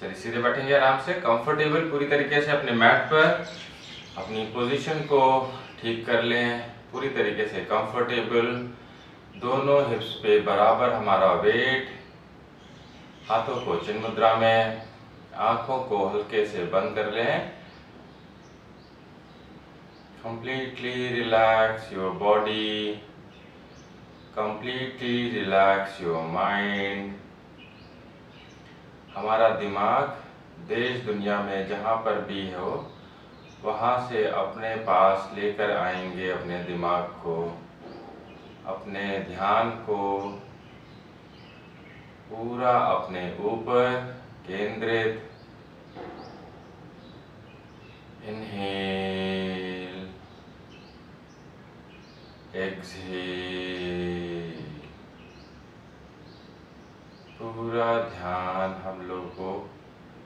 चलिए सीधे बैठेंगे आराम से। कंफर्टेबल पूरी तरीके से अपने मैट पर, अपनी पोजीशन को ठीक कर लें, पूरी तरीके से कंफर्टेबल दोनों हिप्स पे बराबर हमारा वेट हाथों को चिन्ह मुद्रा में, आँखों को हल्के से बंद कर लें। Completely relax your body, completely relax your mind हमारा दिमाग देश दुनिया में जहाँ पर भी हो, वहाँ से अपने पास लेकर आएँगे अपने दिमाग को, अपने ध्यान को, पूरा अपने ऊपर केंद्रित। इनहेल एक्सहेल पूरा ध्यान हम लोगों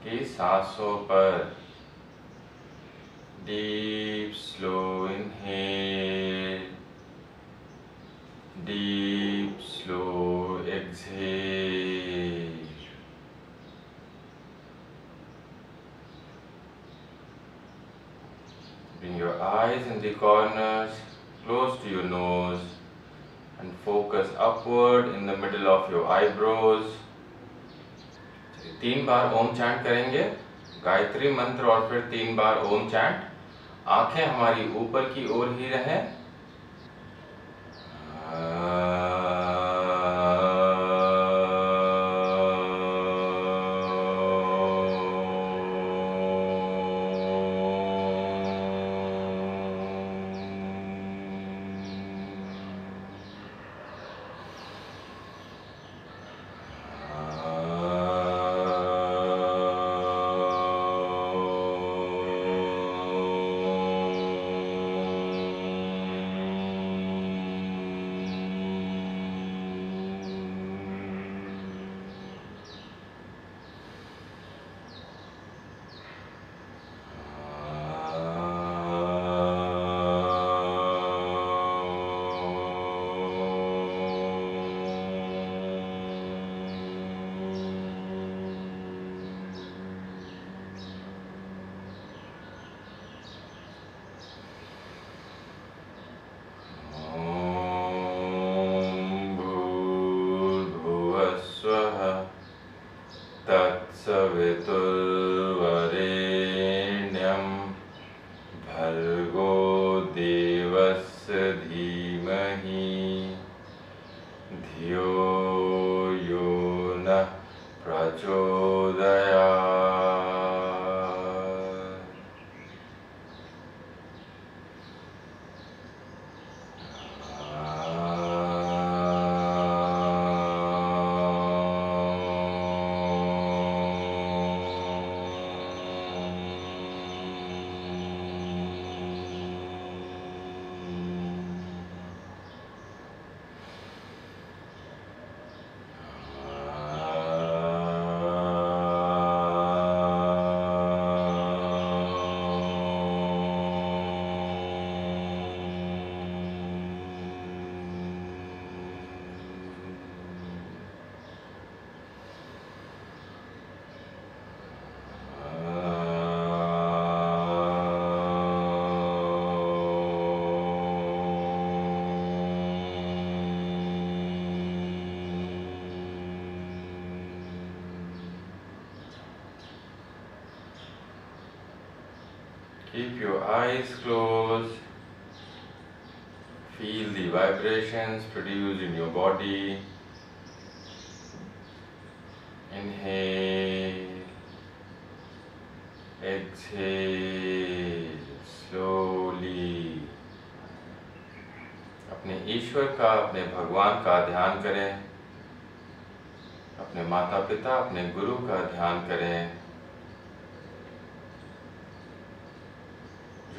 की सांसों पर deep slow inhale deep slow exhale Bring your eyes in the corners, close to your nose, and focus upward in the middle of your eyebrows. तीन बार ओम चैंट करेंगे, गायत्री मंत्र और फिर तीन बार ओम चैंट। आँखें हमारी ऊपर की ओर ही रहें। Keep your eyes closed. Feel the vibrations produced in your body. Inhale. Exhale slowly. अपने ईश्वर का अपने भगवान का ध्यान करें अपने माता पिता अपने गुरु का ध्यान करें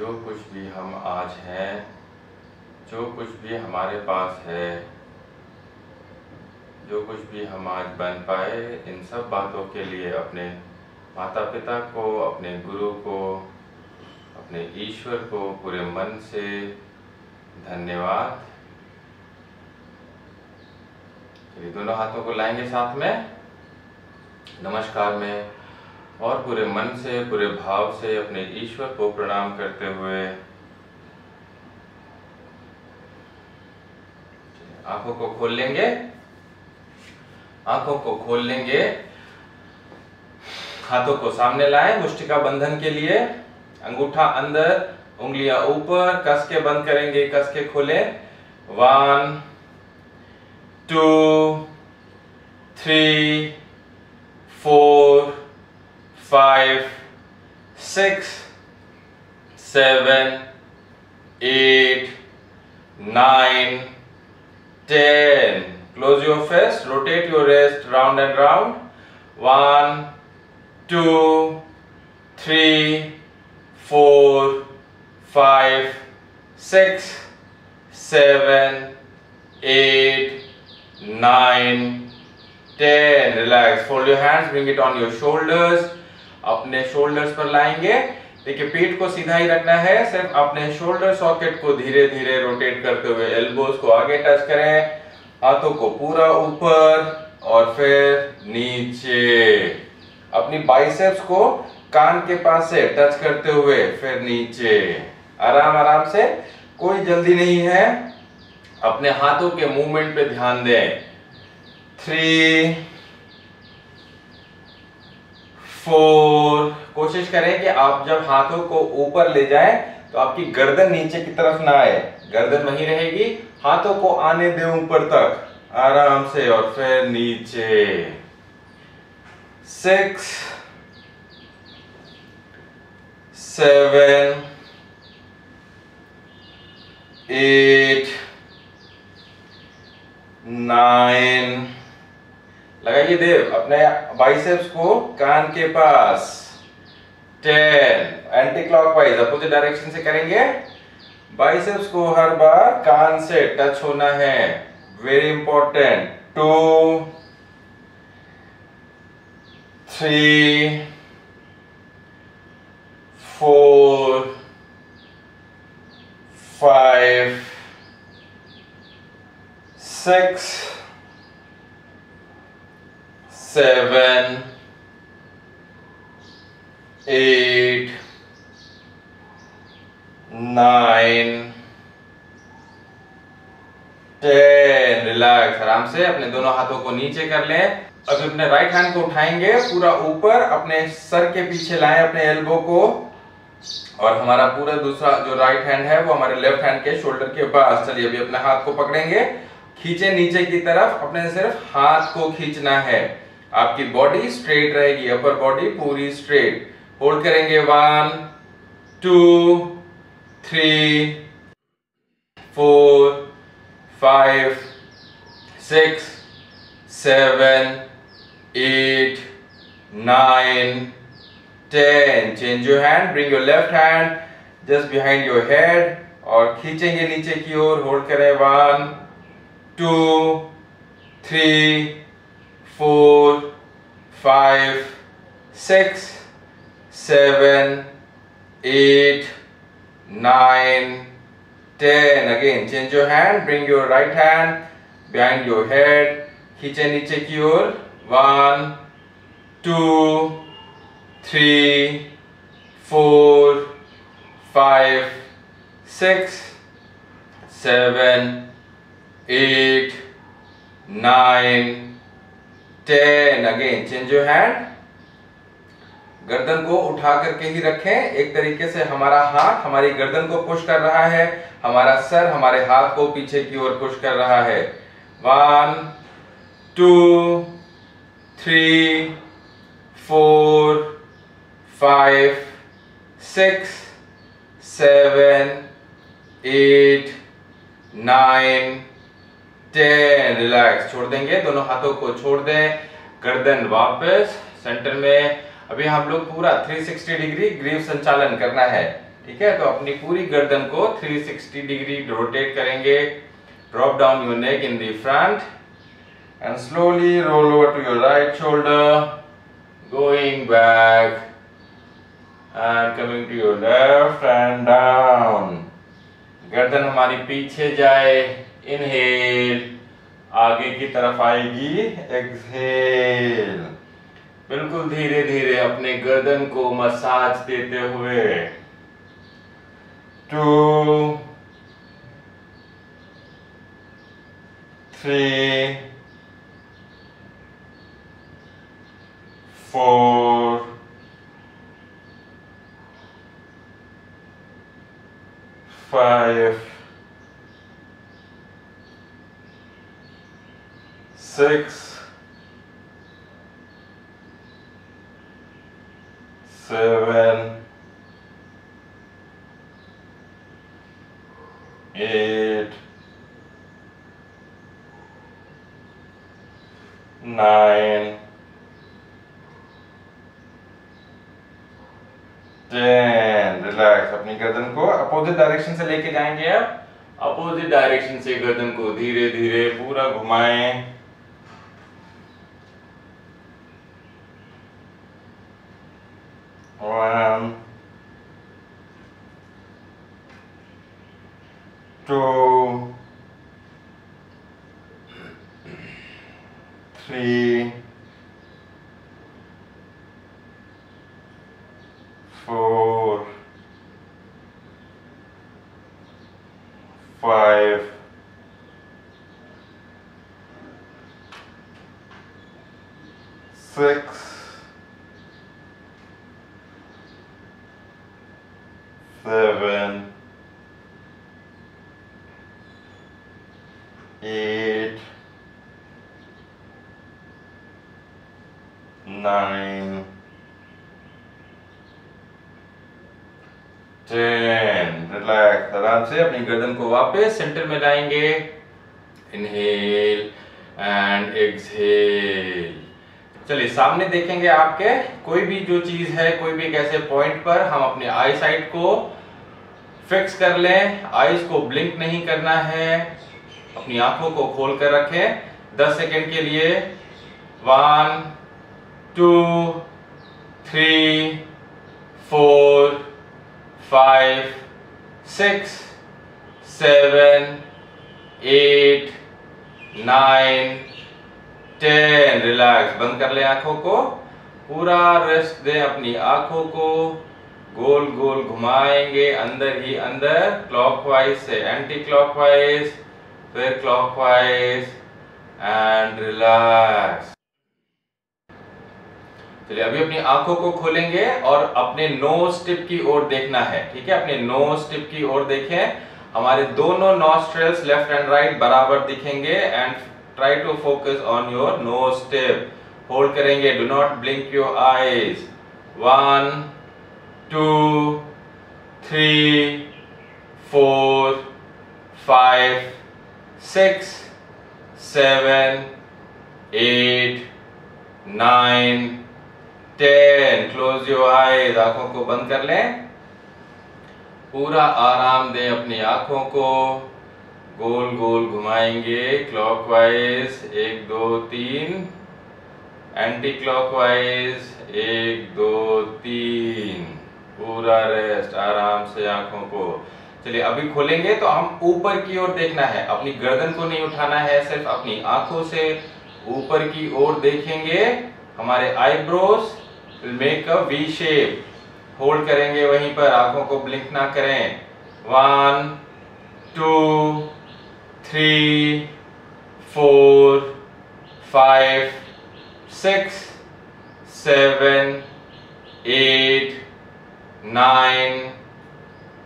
जो कुछ भी हम आज हैं, जो कुछ भी हमारे पास है, जो कुछ भी हम आज बन पाए, इन सब बातों के लिए अपने माता पिता को, अपने गुरु को, अपने ईश्वर को पूरे मन से धन्यवाद। दोनों हाथों को लाएँगे साथ में। नमस्कार में और पूरे मन से पूरे भाव से अपने ईश्वर को प्रणाम करते हुए। आँखों को खोल लेंगे। आँखों को खोल लेंगे। हाथों को सामने लाएँ मुष्टिका बंधन के लिए। अंगूठा अंदर उंगलियाँ ऊपर कस के बंद करेंगे कस के खोले। One two three four, five, six, seven, eight, nine, ten. Close your fist, rotate your wrist round and round. One, two, three, four, five, six, seven, eight, nine, ten. Relax. Fold your hands, bring it on your shoulders अपने shoulders पर लाएँगे। देखिए, पेट को सीधा ही रखना है। सिर्फ़ अपने शोल्डर सॉकेट को धीरे धीरे रोटेट करते हुए एल्बोस को आगे टच करें। हाथों को पूरा ऊपर और फिर नीचे। अपनी बाइसेप्स को कान के पास से टच करते हुए फिर नीचे। आराम आराम से। कोई जल्दी नहीं है। अपने हाथों के मूवमेंट पे ध्यान दें। Three four. कोशिश करें कि आप जब हाथों को ऊपर ले जाएँ तो आपकी गर्दन नीचे की तरफ़ ना आए। गर्दन वहीं रहेगी। हाथों को आने दे ऊपर तक। आराम से और फिर नीचे। सिक्स, सेवन, एट, नाइन लगाइए देव, अपने बाइसेप्स को कान के पास। Ten anti clockwise opposite direction से करेंगे। बाइसेप्स को हर बार कान से टच होना है। Very important two three four five six seven, eight, nine, ten relax आराम से अपने दोनों हाथों को नीचे कर लें। अब अपने राइट हैंड को उठाएँगे पूरा ऊपर अपने सर के पीछे लाएँ अपने एल्बो को। और हमारा पूरा दूसरा जो राइट हैंड है वो हमारे लेफ़्ट हैंड के शोल्डर के पास। चलिए अभी अपने हाथ को पकड़ेंगे। खींचे नीचे की तरफ़ अपने सिर्फ़ हाथ को खींचना है। आपकी बॉडी स्ट्रेट रहेगी अपर बॉडी पूरी स्ट्रेट होल्ड करेंगे one two three four five six seven eight nine ten change your hand bring your left hand just behind your head और खींचेंगे नीचे की ओर. होल्ड करें one two three four, five, six, seven, eight, nine, ten. Again, change your hand. Bring your right hand behind your head. hit and ki or. One, two, three, four, five, six, seven, eight, nine. Ten again change your hand गर्दन को उठा करके ही रखें। एक तरीके से हमारा हाथ हमारी गर्दन को पुश कर रहा है। हमारा सर हमारे हाथ को पीछे की ओर पुश कर रहा है। One two three four five six seven eight nine ten relax छोड़ देंगे। दोनों हाथों को छोड़ दें गर्दन वापस। सेंटर में अभी हम लोग पूरा 360 डिग्री ग्रीव संचालन करना है, ठीक है? तो अपनी पूरी गर्दन को 360 डिग्री रोटेट करेंगे। Drop down your neck in the front and slowly roll over to your right shoulder going back and coming to your left and down गर्दन हमारी पीछे जाए इनहेल आगे की तरफ़ आएगी एक्सहेल बिल्कुल धीरे धीरे अपने गर्दन को मसाज देते हुए. Two three four five, six, seven, eight, nine, ten relax अपनी गर्दन को अपोजिट डायरेक्शन से लेके जाएँगे आप। अपोजिट डायरेक्शन से गर्दन को धीरे धीरे पूरा घुमाएँ one two three four, five, six, seven, eight, nine, ten relax आराम से अपनी गर्दन को वापस सेंटर में लाएँगे। इनहेल एंड एक्सहेल चलिए सामने देखेंगे आपके कोई भी जो चीज़ है कोई भी एक ऐसे पॉइंट पर हम अपने आई साइड को फिक्स कर लें। आईज को ब्लिंक नहीं करना है। अपनी आँखों को खोल कर रखें। 10 सेकेंड के लिए। One two three four five six seven eight nine ten relax बंद कर ले आँखों को। पूरा रेस्ट दें अपनी आँखों को। गोल गोल घुमाएँगे अंदर ही अंदर। क्लॉकवाइज से एंटी क्लॉकवाइज फिर क्लॉकवाइज एंड रिलैक्स चलिए, अभी अपनी आँखों को खोलेंगे और अपने नोज़ टिप की ओर देखना है, ठीक है? अपने नोज़ टिप की ओर देखें। हमारे दोनों नॉस्ट्रल्स लेफ़्ट एंड राइट बराबर दिखेंगे and try to focus on your nose tip hold करेंगे do not blink your eyes one two three four five six seven eight nine ten close your eyes आँखों को बंद कर लें। पूरा आराम दें अपनी आँखों को। गोल गोल घुमाएँगे। क्लॉकवाइज एक, दो, तीन। एंटी क्लॉकवाइज एक, दो, तीन। पूरा रेस्ट आराम से आँखों को। चलिए, अभी खोलेंगे तो हम ऊपर की ओर देखना है। अपनी गर्दन को नहीं उठाना है, सिर्फ़ अपनी आँखों से ऊपर की ओर देखेंगे। हमारे eyebrows make a V shape hold करेंगे वहीं पर, आँखों को ब्लिंक ना करें। One two three four five six seven eight nine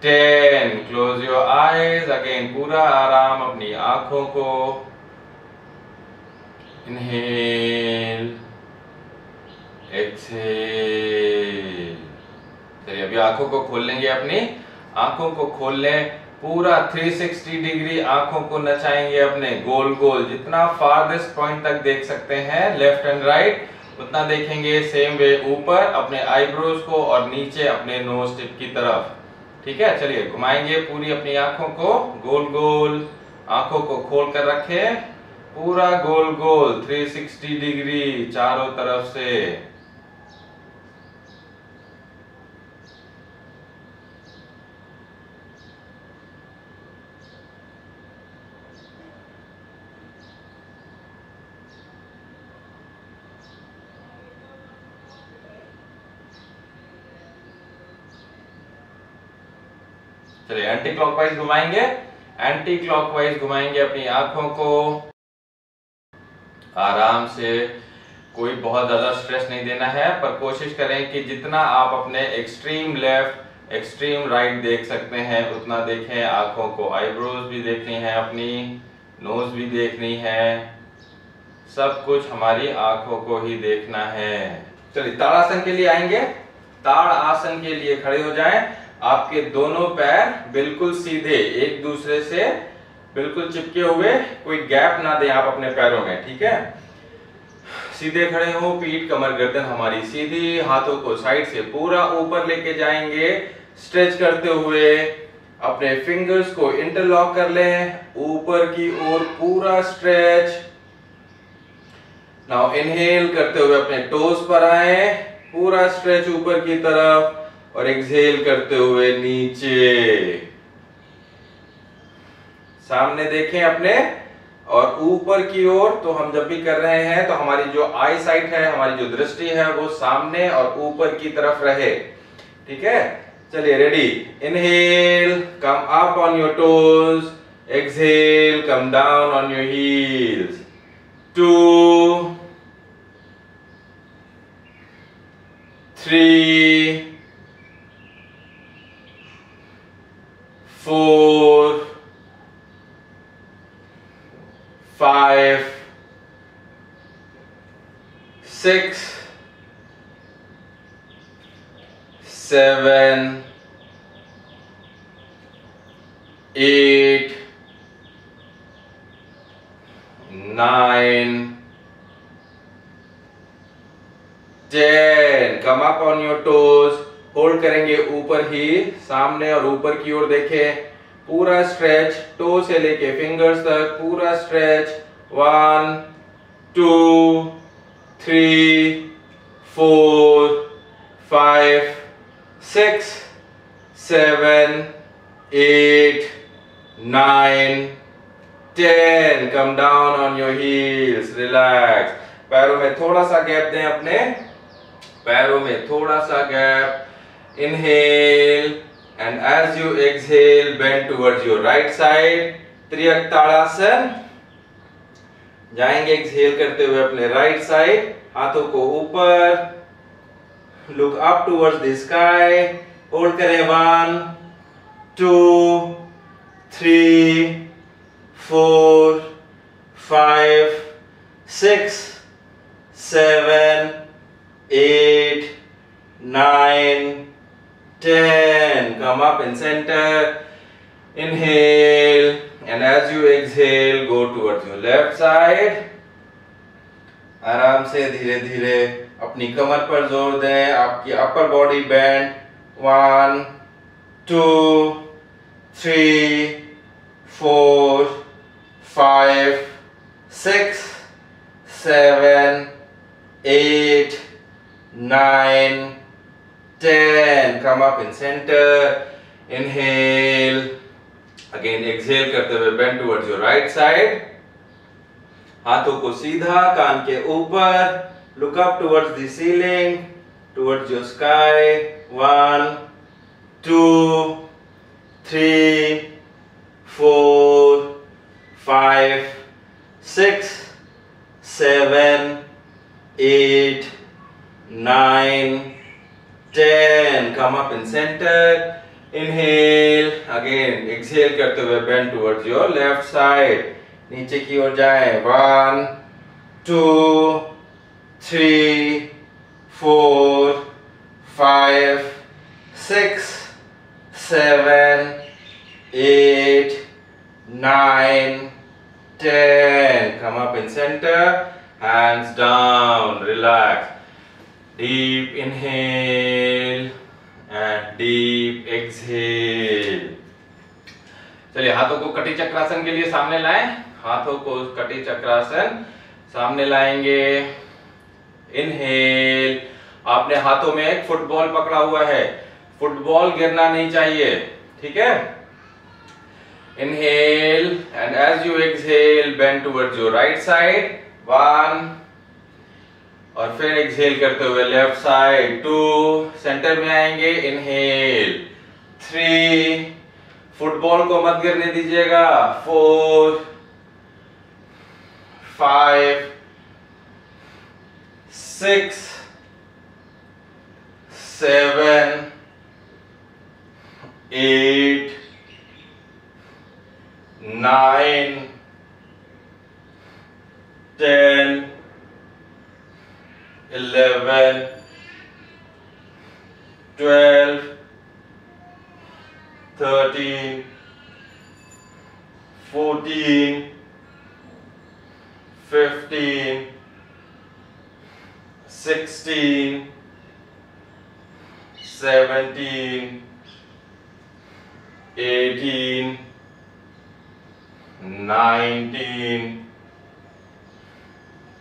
ten close your eyes again पूरा आराम अपनी आँखों को इनहेल चलिए, अभी आँखों को खोल लेंगे अपनी। आँखों को खोल लें। पूरा 360 डिग्री आँखों को नचाएँगे अपने। गोल गोल। जितना फारदेस्ट पॉइंट तक देख सकते हैं लेफ़्ट एंड राइट उतना देखेंगे सेम वे ऊपर, अपने आईब्रोज को और नीचे, अपने नोज़ टिप की तरफ़। ठीक है, चलिए घुमाएँगे पूरी अपनी आँखों को, गोल गोल आँखों को खोल कर रखें, पूरा गोल गोल 360 डिग्री चारों तरफ़ से। चलिए एंटी क्लॉकवाइज घुमाएँगे। एंटी क्लॉकवाइज घुमाएँगे अपनी आँखों को। आराम से कोई बहुत ज़्यादा स्ट्रेस नहीं देना है, पर कोशिश करें कि जितना आप अपने एक्सट्रीम लेफ़्ट एक्सट्रीम राइट देख सकते हैं, उतना देखें आँखों को। आईब्रोज भी देखनी है अपनी नोज़ भी देखनी है। सब कुछ हमारी आँखों को ही देखना है। चलिए, ताड़ासन के लिए आएँगे। ताड़ आसन के लिए खड़े हो जाएँ। आपके दोनों पैर बिल्कुल सीधे, एक दूसरे से बिल्कुल चिपके हुए, कोई गैप ना दें आप अपने पैरों में, ठीक है? सीधे खड़े हो, पीठ कमर गर्दन हमारी सीधी, हाथों को साइड से पूरा ऊपर लेके जाएँगे। स्ट्रेच करते हुए अपने फिंगर्स को इंटरलॉक कर लें, ऊपर की ओर पूरा स्ट्रेच नाउ इनहेल करते हुए अपने टोस पर आए, पूरा स्ट्रेच ऊपर की तरफ़। और एक्सहेल करते हुए नीचे। सामने देखें अपने। और ऊपर की ओर तो हम जब भी कर रहे हैं तो हमारी जो आई साइट है, हमारी जो दृष्टि है, वो सामने और ऊपर की तरफ़ रहे। ठीक है? चलिए ready inhale come up on your toes exhale come down on your heels two three four five, six, seven, eight, nine, ten. Come up on your toes. Hold करेंगे ऊपर ही, सामने और ऊपर की ओर देखें। पूरा स्ट्रेच टो से लेके फिंगर्स तक, पूरा stretch one two three four five six seven eight nine ten come down on your heels relax पैरों में थोड़ा सा गैप दें अपने। पैरों में थोड़ा सा gap inhale and as you exhale, bend towards your right side. Tiryak Tadasana जाएँगे एक्सहेल करते हुए अपने राइट साइड हाथों को ऊपर. Look up towards the sky hold करें one two three four five six seven eight nine 10 come up in center inhale and as you exhale go towards your left side आराम से धीरे धीरे अपनी कमर पर ज़ोर दें आपकी upper body bend one two three four five six seven eight nine 10 come up in center inhale again exhale करते हुए bend towards your right side हाथों को सीधा कान के ऊपर look up towards the ceiling towards your sky one two three four five six seven eight nine 10 come up in center inhale again exhale करते हुए bend towards your left side नीचे की ओर जाएँ one two three four five six seven eight nine ten come up in center hands down relax deep inhale and deep exhale. चलिए, हाथों को कटी चक्रासन के लिए सामने लाएँ। हाथों को कटी चक्रासन सामने लाएँगे। इनहेल आपने हाथों में एक फुटबॉल पकड़ा हुआ है। फुटबॉल गिरना नहीं चाहिए, ठीक है? Inhale and as you exhale bend towards your right side one और फिर एक्सहेल करते हुए लेफ़्ट साइड टू सेंटर में आएँगे इनहेल थ्री फुटबॉल को मत गिरने दीजिएगा. Four five six seven eight nine ten 11, 12, 13, 14, 15, 16, 17, 18, 19,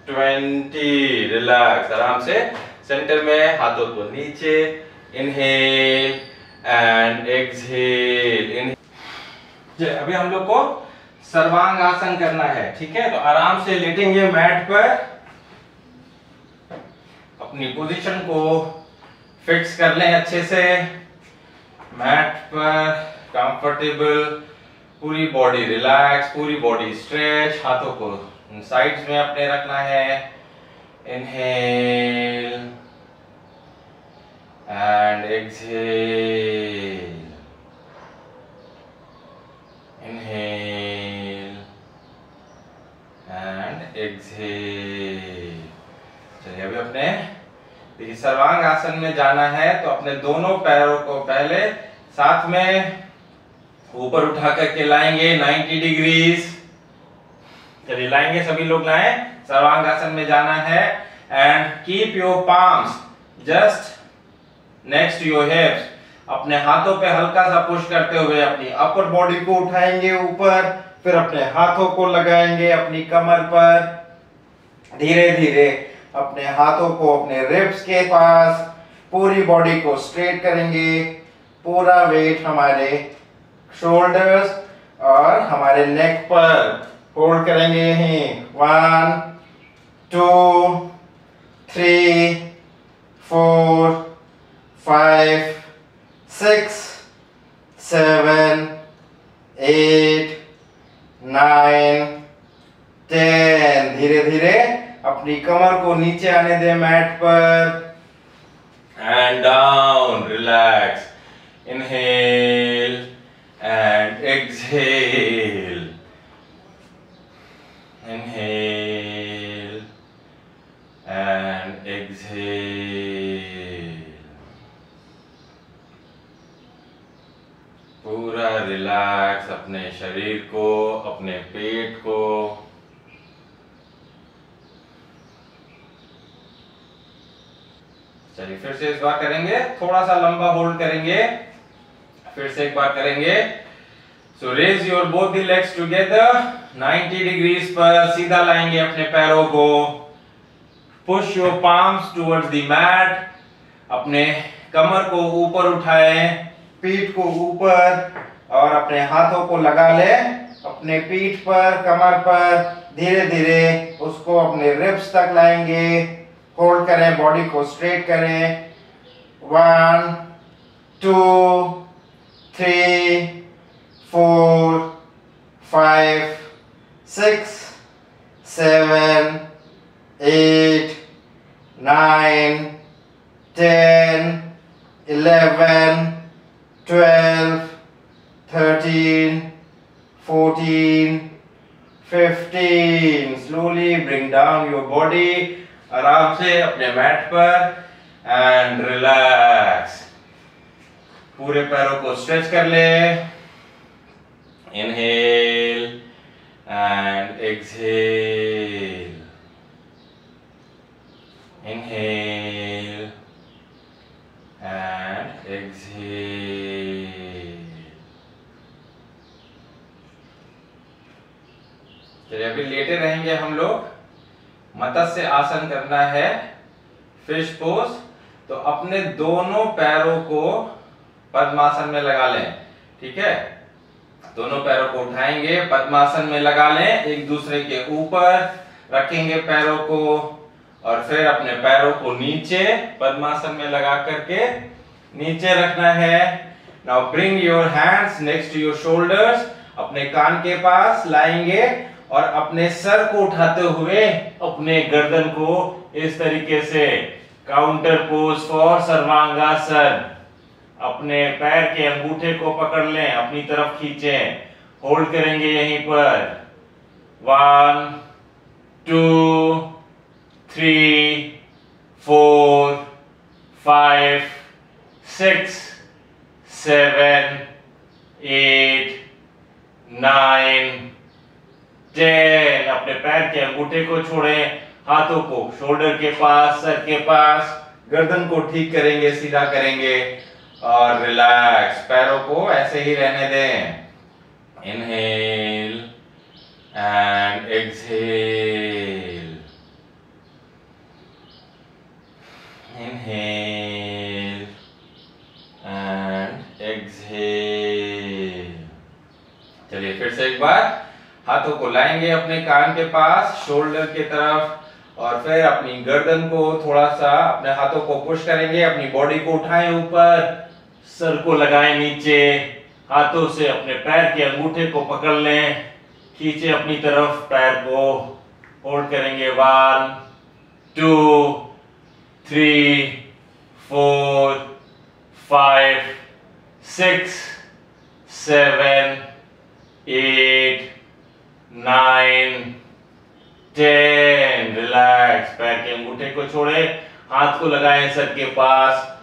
twenty relax आराम से सेंटर में हाथों को नीचे इनहेल एंड एक्सहेल इन अभी हम लोग को सर्वांग आसन करना है, ठीक है? तो आराम से लेटेंगे मैट पर। अपनी पोजीशन को फिक्स कर लें अच्छे से। मैट पर कंफर्टेबल पूरी बॉडी रिलैक्स पूरी बॉडी स्ट्रेच हाथों को साइड्स में अपने रखना है। Inhale and exhale inhale and exhale चलिए, अभी अपने देखिए सर्वांग आसन में जाना है तो अपने दोनों पैरों को पहले साथ में ऊपर उठा करके लाएँगे 90 डिग्रीज। चलिए, लाएँगे सभी लोग लाएँ। सर्वांग आसन में जाना है। And keep your palms just next your hips अपने हाथों पे हल्का सा पुश करते हुए अपनी अपर बॉडी को उठाएँगे ऊपर, फिर अपने हाथों को लगाएँगे अपनी कमर पर। धीरे धीरे अपने हाथों को अपने रिब्स के पास पूरी बॉडी को स्ट्रेट करेंगे। पूरा वेट हमारे शोल्डर्स और हमारे नेक पर। होल्ड करेंगे यहीं one two three four five six seven eight nine ten धीरे धीरे अपनी कमर को नीचे आने दे मैट पर। And down relax inhale and exhale inhale and exhale पूरा रिलैक्स अपने शरीर को, अपने पेट को। चलिए फिर से इस बार करेंगे, थोड़ा सा लंबा होल्ड करेंगे। फिर से एक बार करेंगे। So raise your both the legs together 90 degrees पर सीधा लाएँगे अपने पैरों को। Push your palms towards the mat अपने कमर को ऊपर उठाएँ, पीठ को ऊपर और अपने हाथों को लगा ले। अपने पीठ पर, कमर पर धीरे धीरे उसको अपने रिब्स तक लाएँगे। होल्ड करें बॉडी को स्ट्रेट करें। One two three four five six seven eight nine ten eleven twelve thirteen fourteen fifteen slowly bring down your body आराम से अपने मैट पर एंड रिलैक्स पूरे पैरों को स्ट्रेच कर ले inhale and exhale inhale and exhale चलिए, अभी लेटे रहेंगे हम लोग। मत्स्य आसन करना है। फ़िश पोज तो अपने दोनों पैरों को पद्मासन में लगा लें। ठीक है? दोनों पैरों को उठाएँगे, पद्मासन में लगा लें, एक दूसरे के ऊपर रखेंगे पैरों को और फिर अपने पैरों को नीचे, पद्मासन में लगा करके नीचे रखना है। Now bring your hands next to your shoulders अपने कान के पास लाएँगे और अपने सर को उठाते हुए अपने गर्दन को इस तरीके से काउंटर पोज फॉर सर्वांगासन। अपने पैर के अंगूठे को पकड़ लें, अपनी तरफ़ खींचें। होल्ड करेंगे यहीं पर। One two three four five six seven eight nine ten अपने पैर के अंगूठे को छोड़ें, हाथों को। शोल्डर के पास, सर के पास। गर्दन को ठीक करेंगे, सीधा करेंगे। और रिलैक्स पैरों को ऐसे ही रहने दें। Inhale and exhale inhale and exhale चलिए फिर से एक बार, हाथों को लाएँगे अपने कान के पास शोल्डर की तरफ़, और फिर अपनी गर्दन को थोड़ा सा अपने हाथों को पुश करेंगे, अपनी बॉडी को उठाएँ ऊपर। सर को लगाएँ नीचे, हाथों से अपने पैर के अंगूठे को पकड़ लें, खींचे अपनी तरफ़ पैर को होल्ड करेंगे one two three four five six seven eight nine ten relax पैर के अंगूठे को छोड़े, हाथ को लगाएँ सर के पास।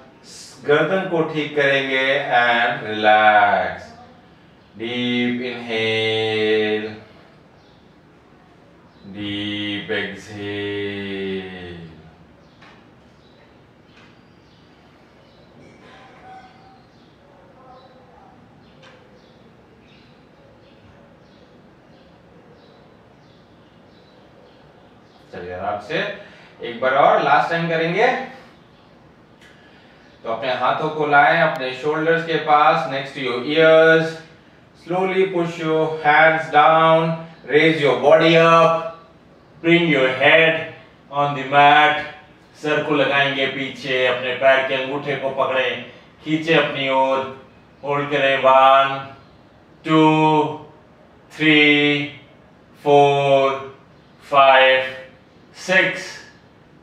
गर्दन को ठीक करेंगे and relax deep inhale deep exhale चलिए आराम से एक बार और लास्ट टाइम करेंगे. तो अपने हाथों को लाएँ अपने शोल्डर्स के पास next your ears slowly push your hands down raise your body up bring your head on the mat sir को लगाएँगे पीछे अपने पैर के अंगूठे को पकड़े खींचे अपनी ओर होल्ड करें one two three four five six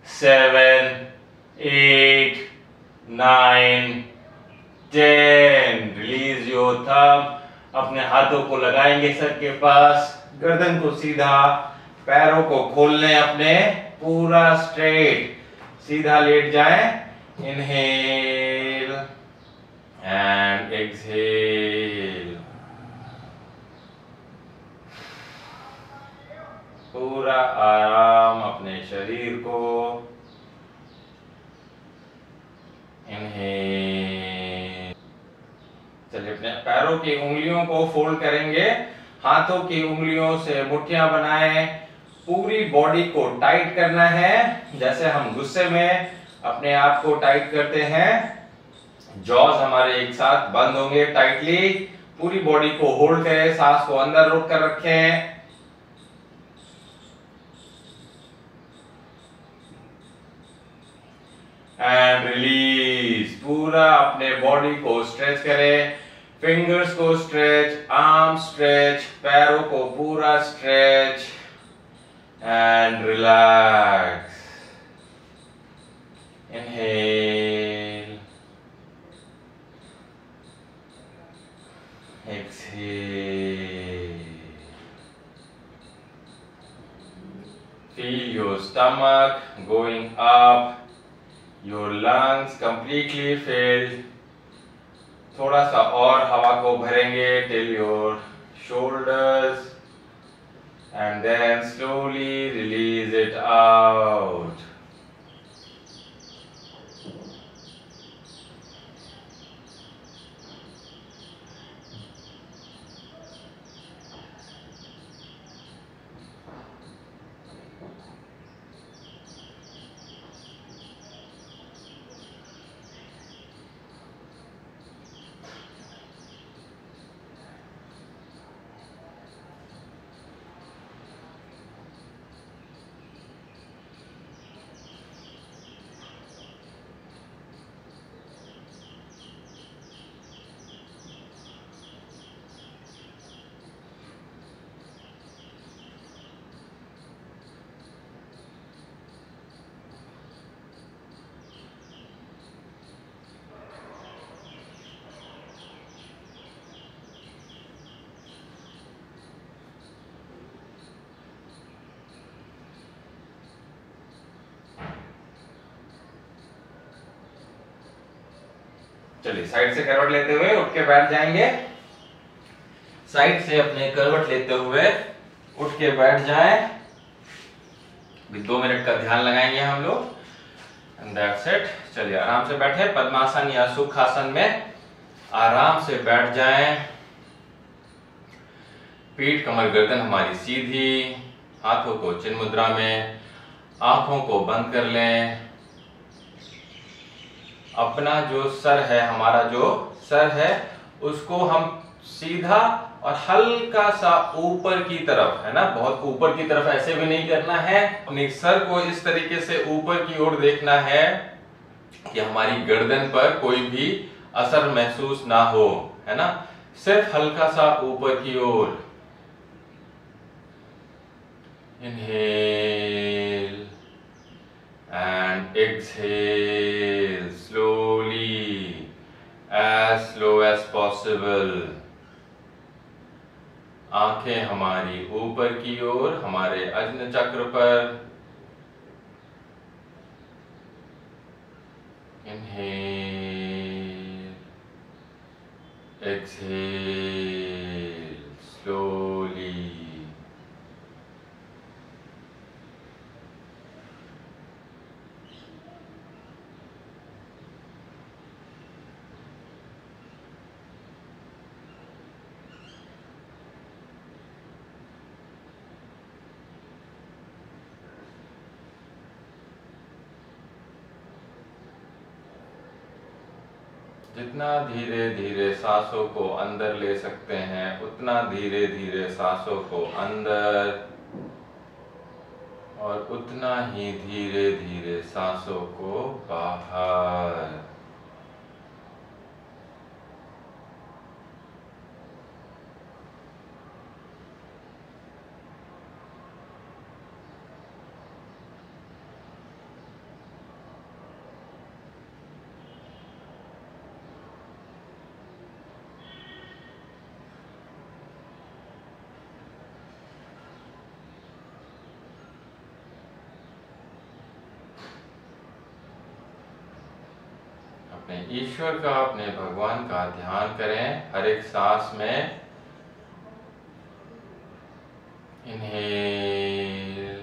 seven eight, nine, ten. Release your thumb. अपने हाथों को लगाएँगे सर के पास। गर्दन को सीधा पैरों को खोल लें अपने पूरा स्ट्रेट सीधा लेट जाए। इनहेल एंड एक्सहेल पूरा आराम अपने शरीर को। इनहेल चलिए, अपने पैरों की उंगलियों को फोल्ड करेंगे। हाथों की उंगलियों से मुठ्ठियाँ बनाएँ। पूरी बॉडी को टाइट करना है। जैसे हम गुस्से में अपने आप को टाइट करते हैं जॉज हमारे एक साथ बंद होंगे टाइटली पूरी बॉडी को होल्ड करें, सांस को अंदर रोक कर रखें। एंड रिलीज़ पूरा अपने बॉडी को स्ट्रेच करें. फिंगर्स को स्ट्रेच आर्म स्ट्रेच पैरों को पूरा stretch and relax inhale exhale. Feel your stomach going up. Your lungs completely fill थोड़ा सा और हवा को भरेंगे till your shoulders and then slowly release it out चलिए साइड से करवट लेते हुए उठ के बैठ जाएँगे। साइड से अपने करवट लेते हुए उठ के बैठ जाए। दो मिनट का ध्यान लगाएँगे हम लोग। चलिए, आराम से बैठे। पद्मासन या सुखासन में आराम से बैठ जाएँ। पीठ कमर गर्दन हमारी सीधी, हाथों को चिन्ह मुद्रा में, आँखों को बंद कर लें। अपना जो सर है, हमारा जो सर है, उसको हम सीधा और हल्का सा ऊपर की तरफ़, है ना? बहुत ऊपर की तरफ़ ऐसे भी नहीं करना है। अपने सर को इस तरीके से ऊपर की ओर देखना है कि हमारी गर्दन पर कोई भी असर महसूस ना हो, है ना? सिर्फ़ हल्का सा ऊपर की ओर। Inhale and exhale as possible. आँखें हमारी ऊपर की ओर हमारे अज्न चक्र पर इन्हें एक्सहेल स्लोली जितना धीरे धीरे सांसों को अंदर ले सकते हैं, उतना धीरे धीरे सांसों को अंदर। और उतना ही धीरे धीरे सांसों को बाहर। अपने ईश्वर का अपने भगवान का ध्यान करें, हर एक सांस में। इनहेल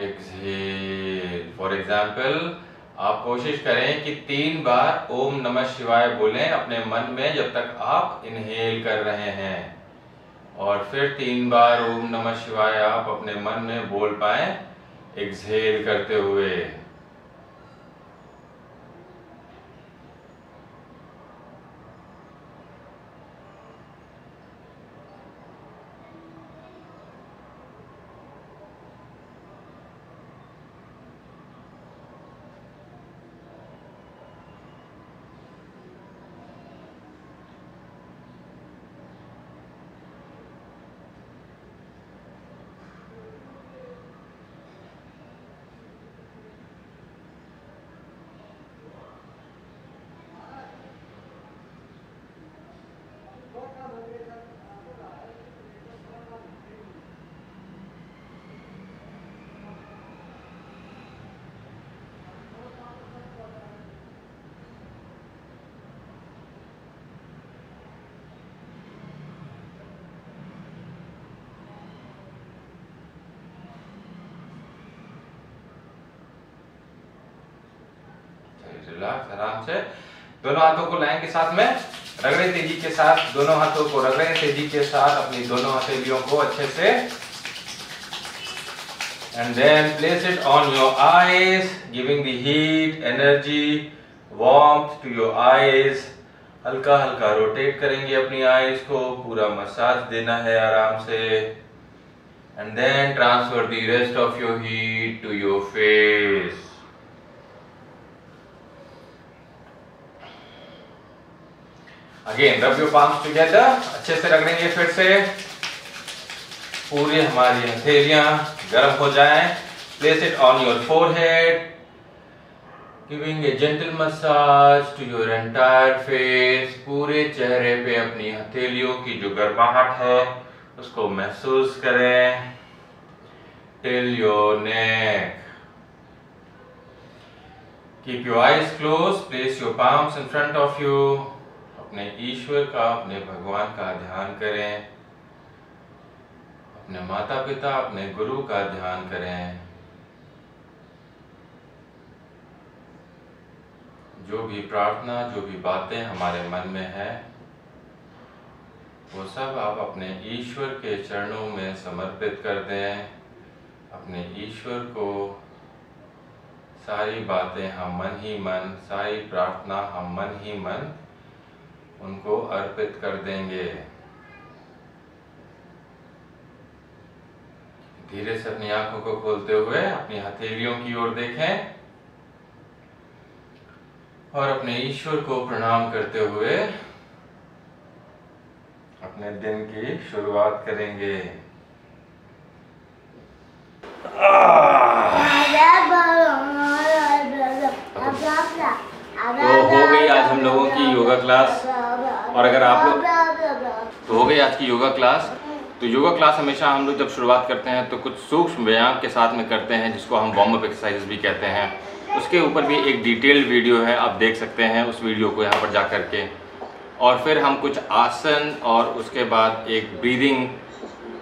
एक्सहेल फॉर एग्ज़ाम्पल आप कोशिश करें कि तीन बार ओम नमः शिवाय बोलें अपने मन में जब तक आप इनहेल कर रहे हैं। और फिर तीन बार ओम नमः शिवाय आप अपने मन में बोल पाए एक्सहेल करते हुए। रिलैक्स आराम से। दोनों हाथों को लाएँगे साथ में, रगड़े तेज़ी के साथ, दोनों हाथों को रगड़े तेज़ी के साथ, अपनी दोनों हथेलियों को अच्छे से। And then place it on your eyes, giving the heat, energy, warmth to your हल्का हल्का रोटेट करेंगे अपनी आईज को, पूरा मसाज देना है आराम से। And then transfer the rest of your heat to your face again rub your palms together अच्छे से रगड़ेंगे फिर से। पूरी हमारी हथेलियाँ गर्म हो जाएँ। Place it on your forehead giving a gentle massage to your entire face पूरे चेहरे पे अपनी हथेलियों की जो गर्माहट है, उसको महसूस करें। Till your neck keep your eyes close place your palms in front of you अपने ईश्वर का, अपने भगवान का ध्यान करें। अपने माता पिता अपने गुरु का ध्यान करें। जो भी प्रार्थना, जो भी बातें हमारे मन में है, वो सब आप अपने ईश्वर के चरणों में समर्पित कर दें। अपने ईश्वर को सारी बातें हम मन ही मन, सारी प्रार्थना हम मन ही मन उनको अर्पित कर देंगे। धीरे से अपनी आँखों को खोलते हुए अपनी हथेलियों की ओर देखें और अपने ईश्वर को प्रणाम करते हुए अपने दिन की शुरुआत करेंगे। तो हो गई आज हम लोगों की योगा क्लास। और अगर आप लोग तो हो गई आज की योगा क्लास। तो योगा क्लास हमेशा हम लोग जब शुरुआत करते हैं तो कुछ सूक्ष्म व्यायाम के साथ में करते हैं जिसको हम वार्म अप एक्सरसाइज भी कहते हैं। उसके ऊपर भी एक डिटेल्ड वीडियो है आप देख सकते हैं उस वीडियो को यहाँ पर जा कर के। और फिर हम कुछ आसन और उसके बाद एक ब्रीदिंग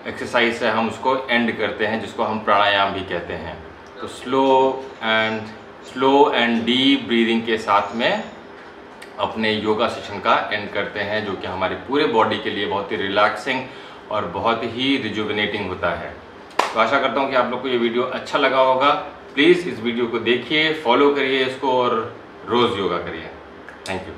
एक्सरसाइज से हम उसको एंड करते हैं जिसको हम प्राणायाम भी कहते हैं। तो slow and slow and deep breathing के साथ में अपने योगा सेशन का एंड करते हैं, जो कि हमारे पूरे बॉडी के लिए बहुत ही रिलैक्सिंग और बहुत ही रिजुविनेटिंग होता है। तो आशा करता हूँ कि आप लोग को ये वीडियो अच्छा लगा होगा। प्लीज़ इस वीडियो को देखिए फॉलो करिए इसको और रोज़ योगा करिए। Thank you